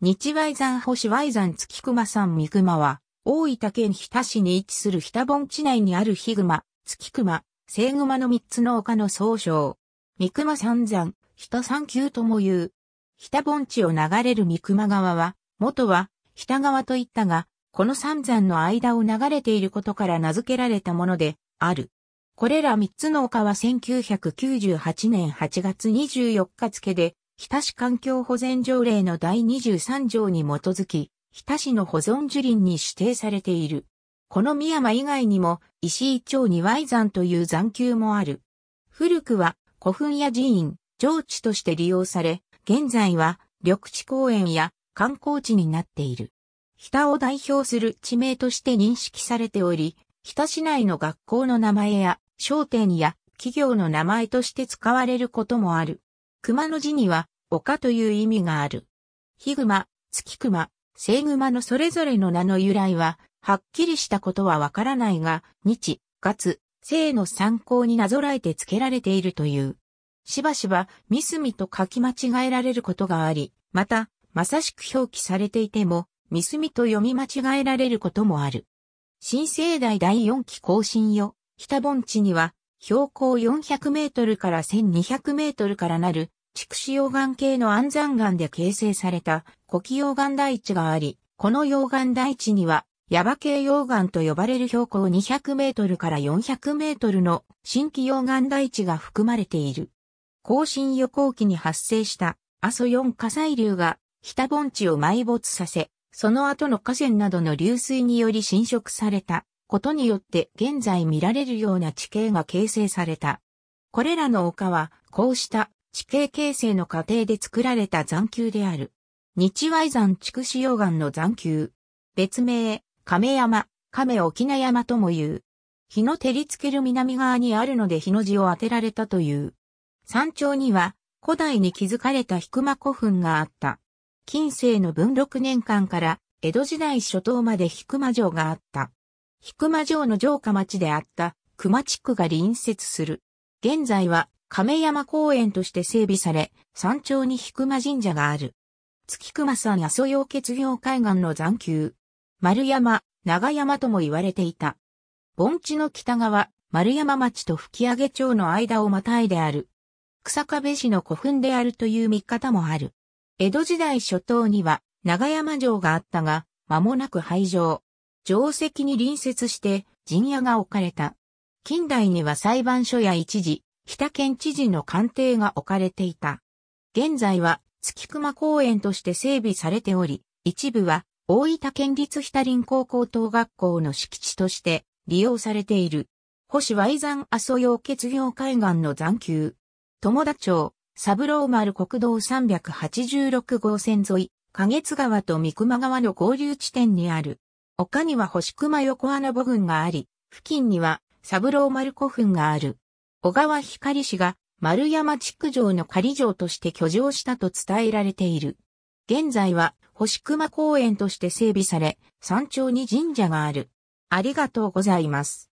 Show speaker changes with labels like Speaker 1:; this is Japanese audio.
Speaker 1: 日外山星外山月熊山三熊は、大分県日田市に位置する日田盆地内にある日熊、月熊、生熊の三つの丘の総称。三熊三山、日田三級とも言う。日田盆地を流れる三熊川は、元は、日田川といったが、この三山の間を流れていることから名付けられたもので、ある。これら三つの丘は1998年8月24日付で、日田市環境保全条例の第23条に基づき、日田市の保存樹林に指定されている。この宮山以外にも、石井町に Y 山という残丘もある。古くは古墳や寺院、城地として利用され、現在は緑地公園や観光地になっている。日田を代表する地名として認識されており、日田市内の学校の名前や商店や企業の名前として使われることもある。熊の字には丘という意味がある。日熊、月熊、星熊のそれぞれの名の由来は、はっきりしたことはわからないが、日、月、星の参考になぞらえて付けられているという。しばしば、ミスミと書き間違えられることがあり、また、まさしく表記されていても、ミスミと読み間違えられることもある。新生代第4期更新よ、北盆地には、標高400メートルから1200メートルからなる、筑紫溶岩系の安山岩で形成された古希溶岩台地があり、この溶岩台地には、ヤバ系溶岩と呼ばれる標高200メートルから400メートルの新規溶岩台地が含まれている。更新予後期に発生した阿蘇4火砕流が北盆地を埋没させ、その後の河川などの流水により侵食されたことによって現在見られるような地形が形成された。これらの丘はこうした地形形成の過程で作られた残丘である。日外山筑紫溶岩の残丘。別名、亀山、亀沖縄山とも言う。日の照りつける南側にあるので日の字を当てられたという。山頂には古代に築かれた低間古墳があった。近世の文禄年間から江戸時代初頭まで菊間城があった。菊間城の城下町であった熊地区が隣接する。現在は亀山公園として整備され、山頂に菊間神社がある。月熊山阿蘇洋血業海岸の残丘。丸山、長山とも言われていた。盆地の北側、丸山町と吹上町の間をまたいである。草壁市の古墳であるという見方もある。江戸時代初頭には長山城があったが、間もなく廃城。城石に隣接して陣屋が置かれた。近代には裁判所や一時、北県知事の官邸が置かれていた。現在は月熊公園として整備されており、一部は大分県立日田林高校等学校の敷地として利用されている。星 Y 山阿蘇洋血業海岸の残丘。友田町、三郎丸国道386号線沿い、花月川と三熊川の合流地点にある。丘には星熊横穴母群があり、付近には三郎丸古墳がある。小川光氏が丸山築城の仮城として居城したと伝えられている。現在は星熊公園として整備され、山頂に神社がある。ありがとうございます。